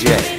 Yeah.